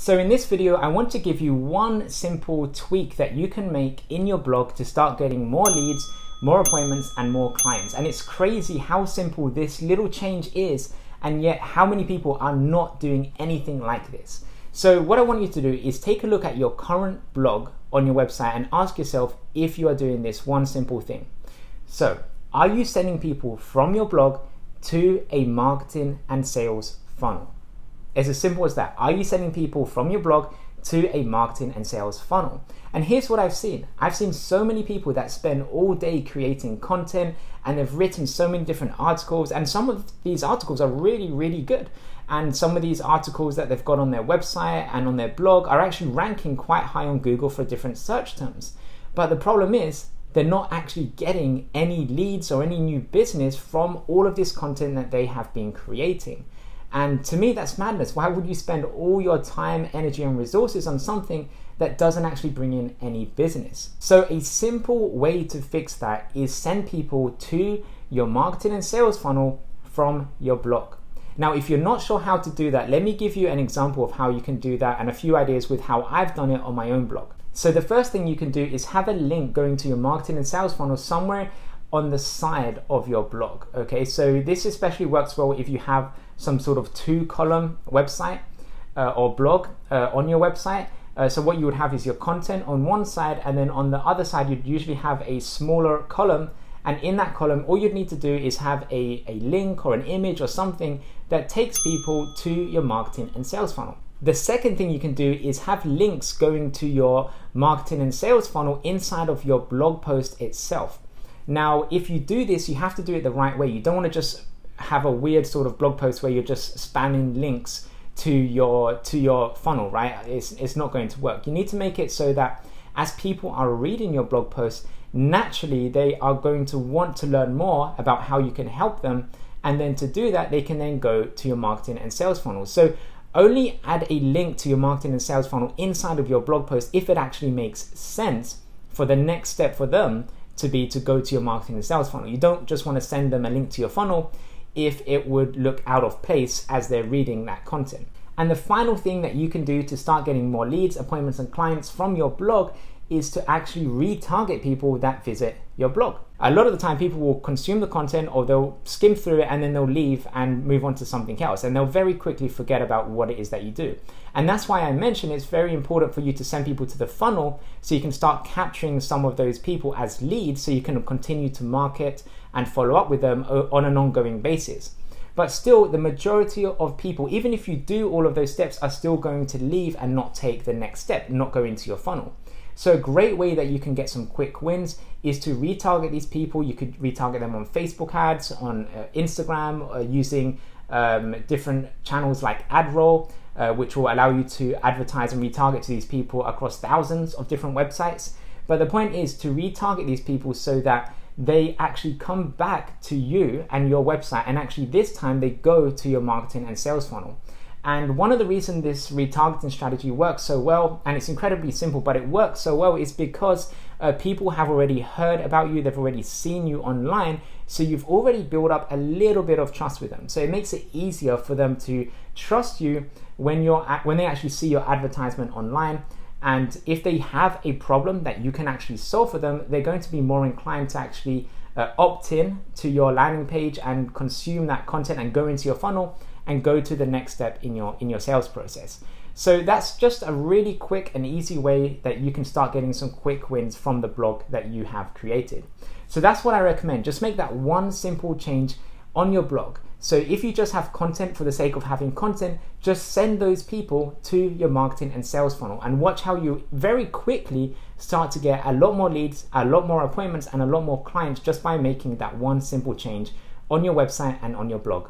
So in this video, I want to give you one simple tweak that you can make in your blog to start getting more leads, more appointments, and more clients. And it's crazy how simple this little change is, and yet how many people are not doing anything like this. So what I want you to do is take a look at your current blog on your website and ask yourself if you are doing this one simple thing. So are you sending people from your blog to a marketing and sales funnel? It's as simple as that. Are you sending people from your blog to a marketing and sales funnel? And here's what I've seen I've seen so many people that spend all day creating content and they've written so many different articles, and some of these articles are really, really good. And some of these articles that they've got on their website and on their blog are actually ranking quite high on Google for different search terms. But the problem is, they're not actually getting any leads or any new business from all of this content that they have been creating. And to me, that's madness. Why would you spend all your time, energy, and resources on something that doesn't actually bring in any business? So, a simple way to fix that is send people to your marketing and sales funnel from your blog. Now, if you're not sure how to do that, let me give you an example of how you can do that and a few ideas with how I've done it on my own blog. So, the first thing you can do is have a link going to your marketing and sales funnel somewhere on the side of your blog. Okay, so this especially works well if you have some sort of two column website uh, or blog uh, on your website. Uh, so what you would have is your content on one side, and then on the other side, you'd usually have a smaller column. And in that column, all you'd need to do is have a, a link or an image or something that takes people to your marketing and sales funnel. The second thing you can do is have links going to your marketing and sales funnel inside of your blog post itself. Now, if you do this, you have to do it the right way. You don't want to just have a weird sort of blog post where you're just spamming links to your to your funnel, right? It's it's not going to work. You need to make it so that as people are reading your blog post, naturally they are going to want to learn more about how you can help them. And then to do that, they can then go to your marketing and sales funnel. So only add a link to your marketing and sales funnel inside of your blog post if it actually makes sense for the next step for them to be to go to your marketing and sales funnel. You don't just want to send them a link to your funnel if it would look out of place as they're reading that content. And the final thing that you can do to start getting more leads, appointments, and clients from your blog is to actually retarget people that visit your blog. A lot of the time, people will consume the content or they'll skim through it and then they'll leave and move on to something else. And they'll very quickly forget about what it is that you do. And that's why I mentioned it's very important for you to send people to the funnel so you can start capturing some of those people as leads so you can continue to market and follow up with them uh, on an ongoing basis. But still, the majority of people, even if you do all of those steps, are still going to leave and not take the next step, not go into your funnel. So, a great way that you can get some quick wins is to retarget these people. You could retarget them on Facebook ads, on uh, Instagram, uh, using um, different channels like AdRoll, uh, which will allow you to advertise and retarget to these people across thousands of different websites. But the point is to retarget these people so that they actually come back to you and your website, and actually, this time they go to your marketing and sales funnel. And one of the reasons this retargeting strategy works so well, and it's incredibly simple, but it works so well, is because uh, people have already heard about you, they've already seen you online, so you've already built up a little bit of trust with them. So it makes it easier for them to trust you when you're at, when they actually see your advertisement online. And if they have a problem that you can actually solve for them, they're going to be more inclined to actually uh, opt in to your landing page and consume that content and go into your funnel and go to the next step in your in your sales process. So that's just a really quick and easy way that you can start getting some quick wins from the blog that you have created. So that's what I recommend. Just make that one simple change on your blog. So if you just have content for the sake of having content, just send those people to your marketing and sales funnel and watch how you very quickly start to get a lot more leads, a lot more appointments, and a lot more clients just by making that one simple change on your website and on your blog.